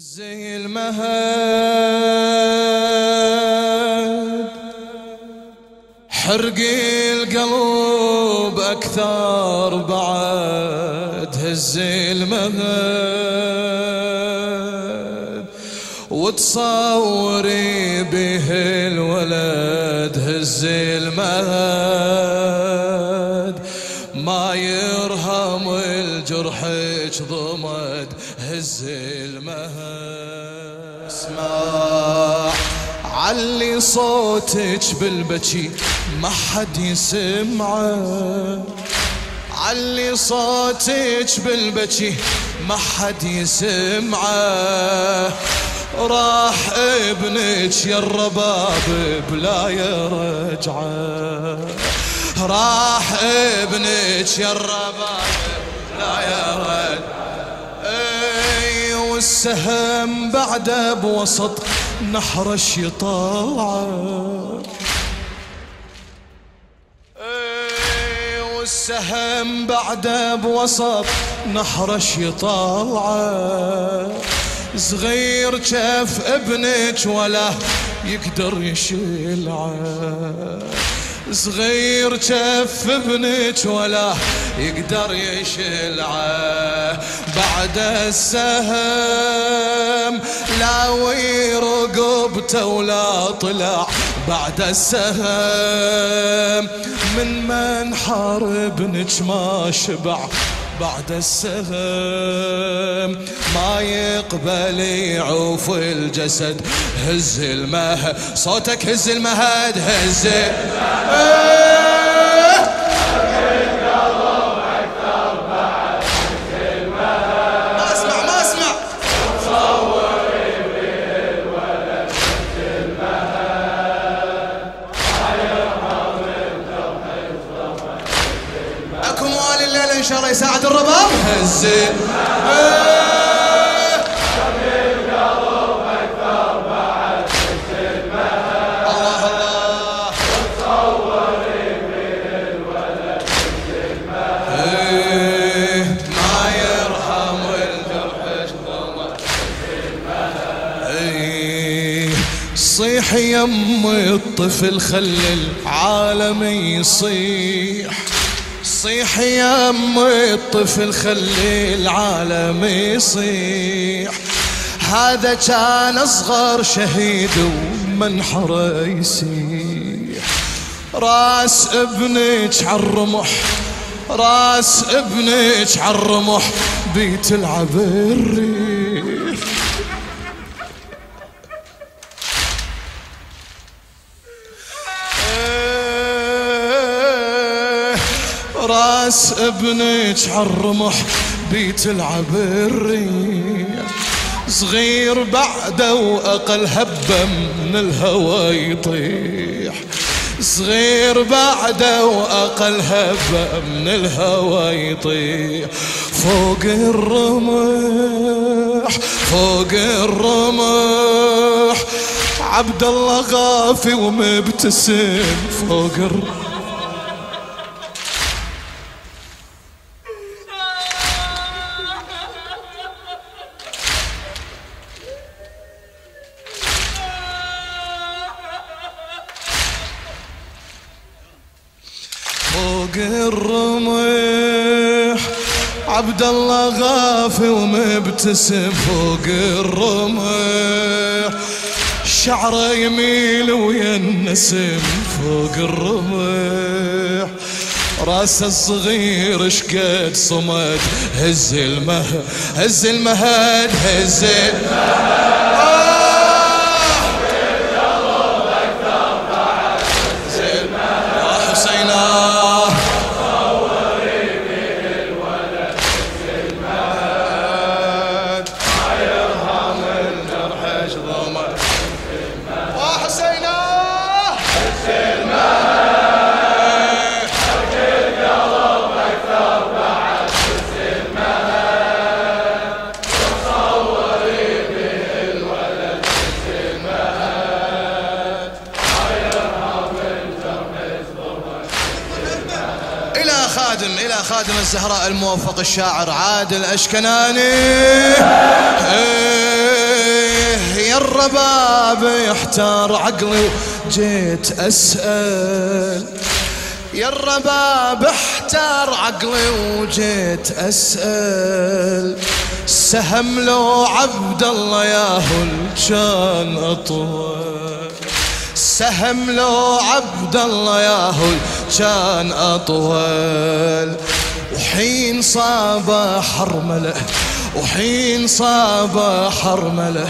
زي المهد حرق القلب أكثر بعد هز المهد وتصوري به الولد هز المهد ما يرهم الجرحك ضمد المهد اسمع علي صوتك بالبكي ما حد يسمعه. علي صوتك بالبكي ما حد يسمعه. راح ابنك يا الرباب بلا يرجعه. راح ابنك يا الرباب بلا يرجعه. اي والسهم بعده بوسط نحرش يطلعه اي والسهم بعده بوسط نحرش يطلعه صغير جف ابنك ولا يقدر يشيلعه صغير جف ابنك ولا يقدر يشلعه بعد السهم. لا ويرقبته ولا طلع بعد السهم. من منحر ابنك ما شبع بعد السهم. ما يقبل يعوف الجسد. هز المهد صوتك هز المهد. هز ما إيه، صيح يم الطفل خل العالم يصيح. صيح يم الطفل خلي العالم يصيح. هذا كان أصغر شهيد ومنحره يسيح. راس ابنك عالرمح راس ابنك عالرمح بيتلعب الريح راس ابنك عالرمح بيتلعب الريح صغير بعده وأقل هبة من الهوى يطيح. صغير بعده وأقل هبة من الهوى يطيح. فوق الرمح فوق الرمح. عبد الله غافي ومبتسم فوق الرمح. فوق الرمح. عبد الله غافي ومبتسم فوق الرمح. شعره يميل ويا النسم فوق الرمح. راسه الصغير شقد صمد هز المهد هز المهد هز المهد. خادم الزهراء الموفق الشاعر عادل أشكناني. إيه الرباب يحتار عقلي وجيت أسأل. يا الرباب احتار عقلي وجيت أسأل. سهم لو عبد الله ياهو كان أطول. سهم لو عبد الله ياهو كان أطول. وحين صاب حرملة وحين صاب حرملة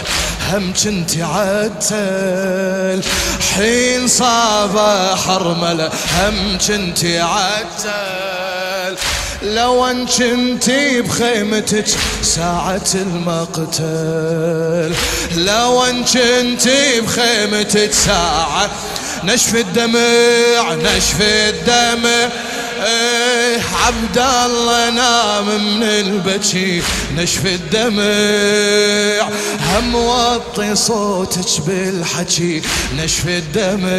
هم كنت عتل. حين صاب حرملة هم كنت عتل. لو أن كنتي بخيمتك ساعة المقتل. لو أن كنتي بخيمتك ساعة نشف الدمع نشف الدمع. إيه عبد الله نام من البكي نشف الدمع. هم وطي صوتك بالحكي نشف الدمع.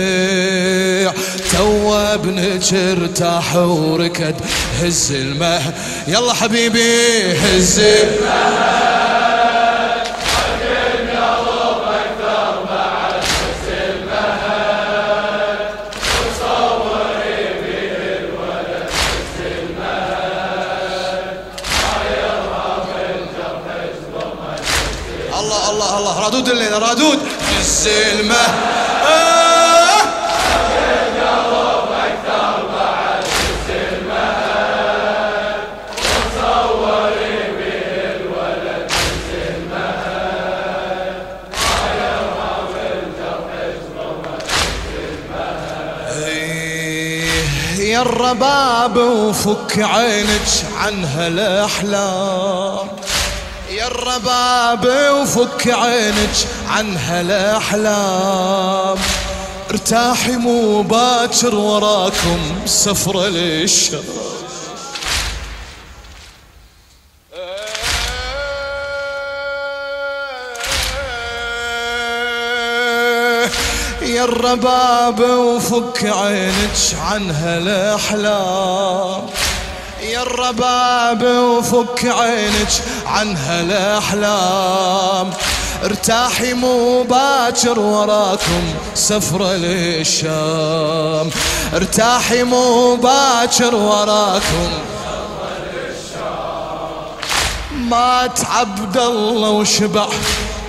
تو ابنك ارتاح وركد هز المه. يلا حبيبي هز المه. رادود الليلة رادود. الزلمة آه. يا الرباب وفك عينك عن هالاحلام الرباب وفك عينك عن هالأحلام. ارتاحي مو باكر وراكم سفرة للشام يا الرباب وفك عينك عن هالأحلام. يا الرباب وفك عينك عن هالأحلام. ارتاحي مو باكر وراكم سفرة للشام. ارتاحي مو باكر وراكم مات عبد الله وشبع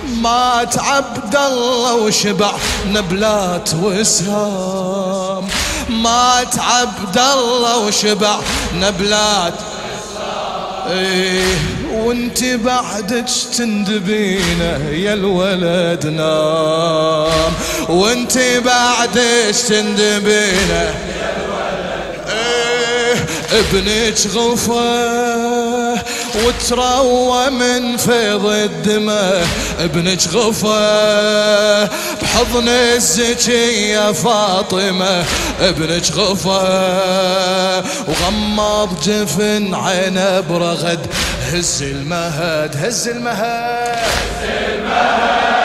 مات عبد الله وشبع نبلات وسهام. مات عبد الله وشبع نبلات. إيه وانت بعدك تندبينه يا الولد نام. وانت بعدك تندبينه يا الولد إيه ابنك غفاه وتروى من فيض الدماء ابنك غفى بحضن الزكية فاطمة. ابنك غفى وغمض جفن عينه برغد. هز المهد هز المهد هز المهد.